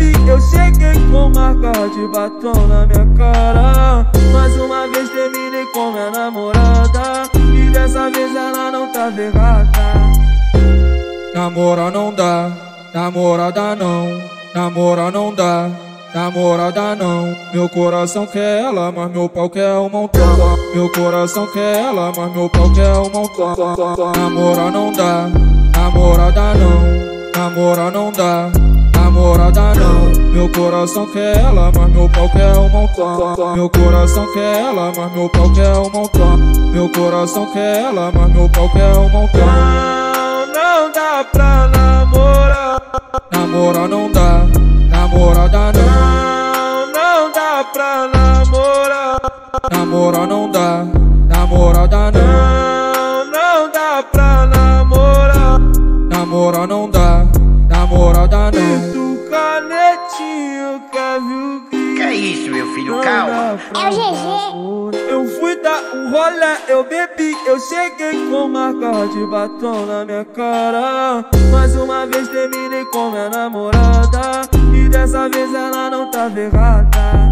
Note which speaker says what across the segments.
Speaker 1: rolê eu cheguei com marca de batom na minha cara. Mais uma vez terminei com minha namorada. E dessa vez ela não tá errada.
Speaker 2: Namora não dá, namorada não, namora não dá. Namorada não, meu coração quer ela, mas meu pau quer um montão. Meu coração quer ela, mas meu pau quer um montão. Namora não dá, namorada não, namora não dá. Namorada não, meu coração quer ela, mas meu pau quer um montão. Meu coração quer ela, mas meu pau quer um montão. Meu coração quer ela, mas meu pau quer um montão.
Speaker 1: Não, não dá pra namorar.
Speaker 2: Namora não dá, namorada não.
Speaker 1: Não, não dá pra namorar.
Speaker 2: Namora não dá, namorada não.
Speaker 1: Não, não dá pra namorar.
Speaker 2: Namora não dá, namorada não.
Speaker 1: Canetinho, quer viu
Speaker 3: Que é isso, meu filho? Calma.
Speaker 4: É o GG.
Speaker 1: Eu fui dar um rolê, eu bebi, eu cheguei com marca de batom na minha cara. Mais uma vez terminei com minha namorada. E dessa vez ela não tá errada.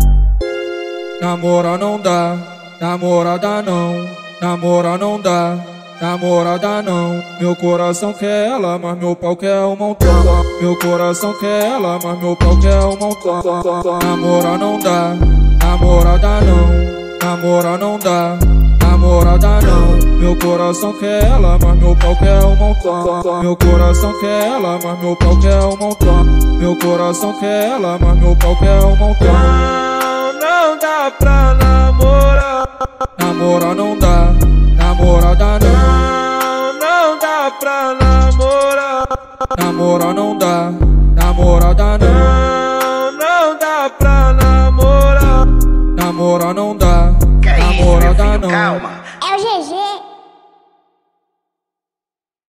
Speaker 2: Namora não dá, namorada não. Namora não dá, namorada não. Meu coração quer ela, mas meu pau quer um montão. Meu coração quer ela, mas meu pau quer um montão. Namora não dá, namorada não. Namora não dá, namorada não. Meu coração quer ela, mas meu pau quer um montão. Meu coração quer ela, mas meu pau quer um montão. Meu coração quer ela, mas meu pau quer um montão.
Speaker 1: Não, não dá pra
Speaker 2: Namora não dá, namorada não.
Speaker 1: Não, não dá pra namorar.
Speaker 2: Namora não dá,
Speaker 3: Que é isso, filho?
Speaker 2: não.
Speaker 3: Calma.
Speaker 4: É o GG.